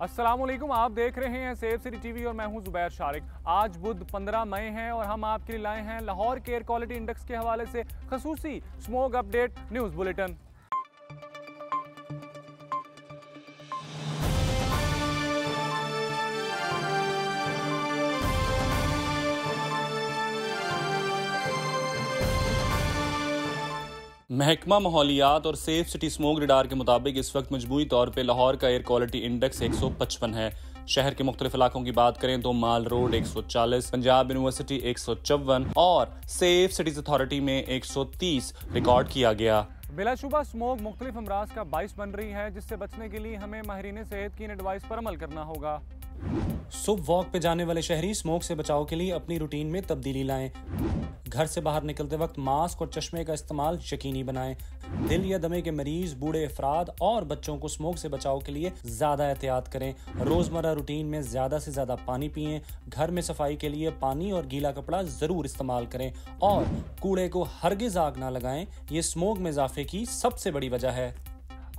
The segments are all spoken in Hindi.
वालेकुम आप देख रहे हैं सेफ़ सिटी टीवी और मैं हूँ जुबैर शारिक। आज बुध 15 मई है और हम आपके लिए लाए हैं लाहौर के एयर क्वालिटी इंडेक्स के हवाले से खसूसी स्मोक अपडेट न्यूज़ बुलेटिन महकमा माहौलियात और सेफ़ सिटी स्मोक रिडार के मुताबिक इस वक्त मजबूरी तौर पर लाहौर का एयर क्वालिटी इंडेक्स एक सौ पचपन है। शहर के मुख्तलिफ़ इलाकों की बात करें तो माल रोड 140, पंजाब यूनिवर्सिटी एक सौ चौवन और सेफ़ सिटीज़ अथॉरिटी में 130 रिकॉर्ड किया गया। बिलाशुबा स्मोक मुख्तलिफ़ अमराज का बाइस बन रही है जिससे बचने के लिए हमें माहरीन सेहत की एडवाइस पर अमल करना होगा। सुबह वॉक पे जाने वाले शहरी स्मोक से बचाव के लिए अपनी रूटीन में तब्दीली लाएँ। घर से बाहर निकलते वक्त मास्क और चश्मे का इस्तेमाल यकीनी बनाएँ। दिल या दमे के मरीज़, बूढ़े अफराद और बच्चों को स्मोक से बचाव के लिए ज़्यादा एहतियात करें। रोज़मर्रा रूटीन में ज़्यादा से ज़्यादा पानी पिए। घर में सफ़ाई के लिए पानी और गीला कपड़ा ज़रूर इस्तेमाल करें और कूड़े को हरगिज आग ना लगाएँ। ये स्मोक में इजाफे की सबसे बड़ी वजह है।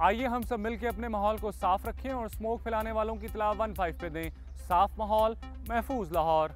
आइए हम सब मिलकर अपने माहौल को साफ़ रखें और स्मोक फैलाने वालों की तलाब वन फाइव पे दें। साफ़ माहौल, महफूज लाहौर।